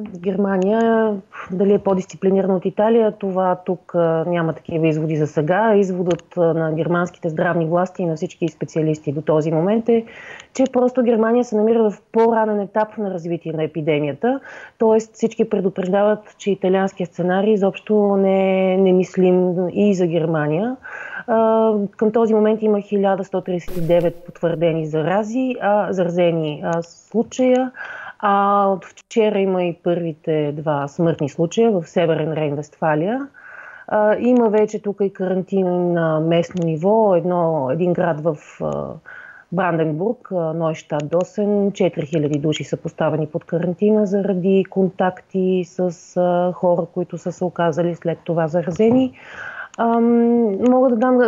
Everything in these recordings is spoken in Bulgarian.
Германия дали е по-дисциплинирана от Италия, това тук няма такива изводи за сега. Изводът на германските здравни власти и на всички специалисти до този момент е, че просто Германия се намира в по-ранен етап на развитие на епидемията. Тоест всички предупреждават, че италианският сценарий изобщо не е немислим и за Германия. Към този момент има 1139 потвърдени зарази, а, заразени случая. А от вчера има и първите два смъртни случая в Северен Рейн-Вестфалия. има вече тук и карантина на местно ниво. Едно, един град в Бранденбург, Нойштад Досен, 4000 души са поставени под карантина заради контакти с хора, които са се оказали след това заразени. Ам, мога да дам.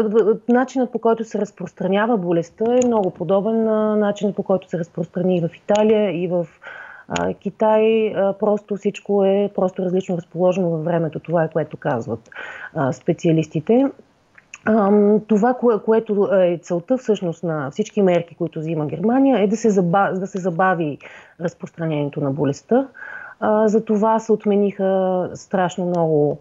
Начинът по който се разпространява болестта е много подобен на начинът по който се разпространи и в Италия, и в Китай. Просто всичко е просто различно разположено във времето. Това е което казват специалистите. Това, кое, което е целта всъщност на всички мерки, които взима Германия, е да се, забави, да се забави разпространението на болестта. За това се отмениха страшно много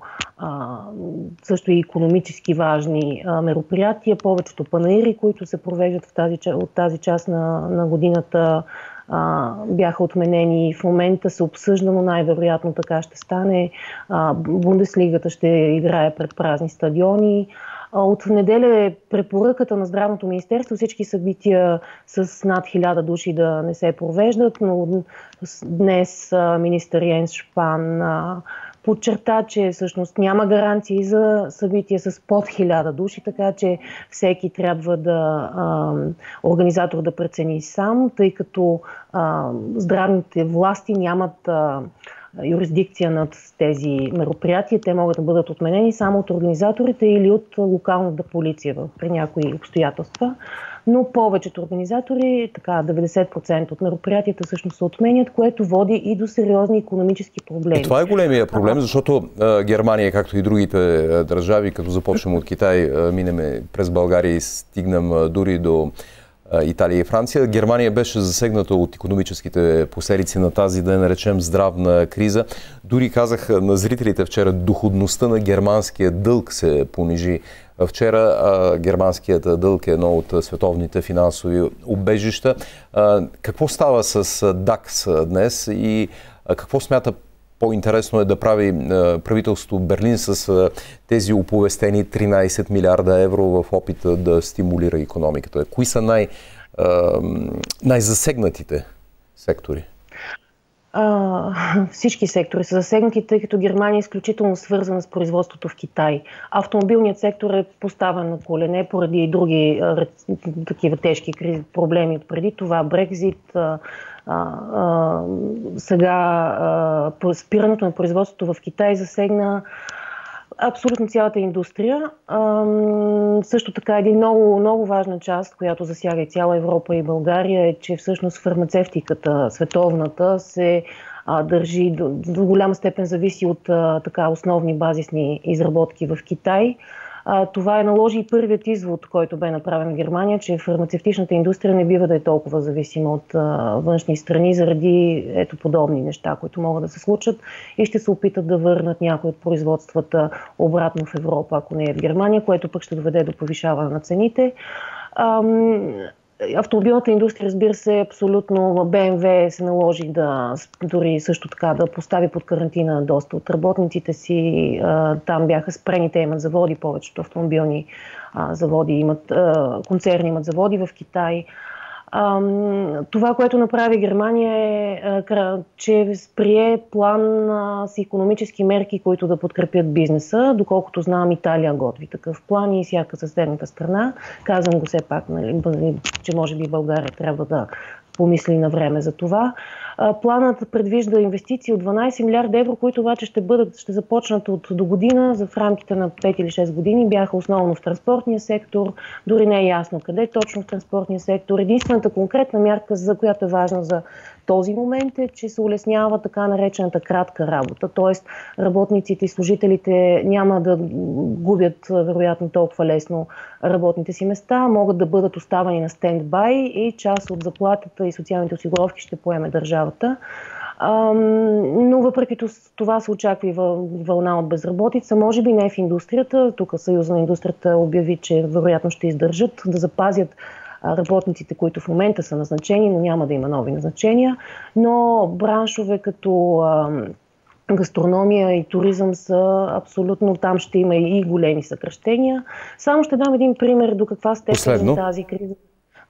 също и економически важни мероприятия. Повечето панаири, които се провеждат в тази, от тази част на, на годината, а, бяха отменени. В момента се обсъжда, но най-вероятно така ще стане. А, Бундеслигата ще играе пред празни стадиони. От неделя е препоръката на Здравното министерство. Всички събития с над 1000 души да не се провеждат, но днес министър Йенс Шпан подчерта, че всъщност няма гаранции за събития с под 1000 души, така че всеки трябва да а, организатор да прецени сам, тъй като а, здравните власти нямат а, юрисдикция над тези мероприятия. Те могат да бъдат отменени само от организаторите или от локалната полиция при някои обстоятелства. Но повечето организатори, така 90% от мероприятията всъщност се отменят, което води и до сериозни економически проблеми. И това е големия проблем, защото а, Германия, както и другите а, държави, като започнем от Китай, а, минеме през България и стигнем дори до Италия и Франция. Германия беше засегната от економическите последици на тази, да я наречем, здравна криза. Дори казах на зрителите вчера, доходността на германския дълг се понижи. Вчера а, германският дълг е едно от световните финансови убежища. А, какво става с ДАКС днес и а, какво смята по-интересно е да прави правителството Берлин с тези оповестени 13 милиарда евро в опита да стимулира економиката. Кои са най- най-засегнатите сектори? А, всички сектори са засегнати, тъй като Германия е изключително свързана с производството в Китай. Автомобилният сектор е поставен на колене поради и други а, такива тежки кризи, проблеми преди това. Брекзит, а, а, сега а, спирането на производството в Китай засегна абсолютно цялата индустрия. Също така един много, много важна част, която засяга и цяла Европа и България е, че всъщност фармацевтиката, световната, се държи до, до голяма степен зависи от така основни базисни изработки в Китай. Това е наложи и първият извод, който бе направен в Германия, че фармацевтичната индустрия не бива да е толкова зависима от външни страни заради ето подобни неща, които могат да се случат и ще се опитат да върнат някои от производствата обратно в Европа, ако не е в Германия, което пък ще доведе до повишаване на цените. Автомобилната индустрия, разбира се, абсолютно БМВ се наложи да дори също така да постави под карантина доста от работниците си. Там бяха спрени, те имат заводи, повечето автомобилни заводи имат, концерни имат заводи в Китай. Това, което направи Германия е, че прие план с економически мерки, които да подкрепят бизнеса. Доколкото знам, Италия готви такъв план и всяка съседната страна. Казвам го все пак, нали, че може би България трябва да помисли на време за това. Планът предвижда инвестиции от 12 милиарда евро, които обаче ще, бъдат, ще започнат от до година, за в рамките на 5 или 6 години. Бяха основно в транспортния сектор, дори не е ясно къде точно в транспортния сектор. Единствената конкретна мярка, за която е важна за този момент е, че се улеснява така наречената кратка работа, т.е. работниците и служителите няма да губят вероятно толкова лесно работните си места, могат да бъдат оставани на стендбай и част от заплатата и социалните осигуровки ще поеме държавата. но въпреки това се очаква и вълна от безработица. Може би не в индустрията. Тук Съюза на индустрията обяви, че вероятно ще издържат да запазят работниците, които в момента са назначени, но няма да има нови назначения. Но браншове като гастрономия и туризъм са абсолютно, там ще има и големи съкръщения. Само ще дам един пример до каква степен тази криза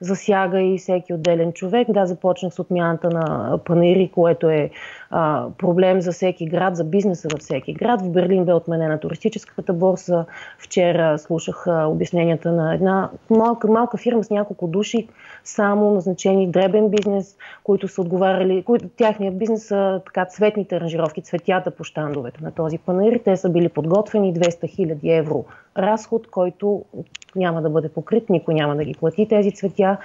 засяга и всеки отделен човек. Да, започнах с отмяната на панаири, което е а, проблем за всеки град, за бизнеса във всеки град. В Берлин бе отменена туристическата борса. Вчера слушах а, обясненията на една малка, малка фирма с няколко души, само назначени дребен бизнес, които са отговаряли, които, тяхният бизнес са така цветните аранжировки, цветята по щандовете на този панаир. Те са били подготвени 200 000 евро разход, който няма да бъде покрит, никой няма да ги плати тези цветя.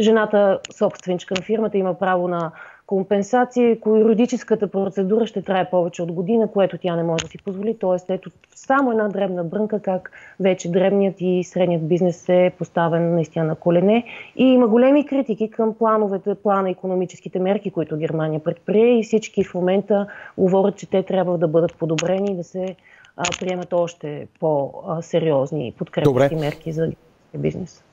Жената, собственичка на фирмата, има право на компенсация, ако юридическата процедура ще трае повече от година, което тя не може да си позволи. Тоест, ето само една дребна брънка, как вече дребният и средният бизнес е поставен наистина на колене. И има големи критики към плановете, плана економическите мерки, които Германия предприе и всички в момента говорят, че те трябва да бъдат подобрени и да се приемат още по-сериозни подкрепящи мерки за бизнес.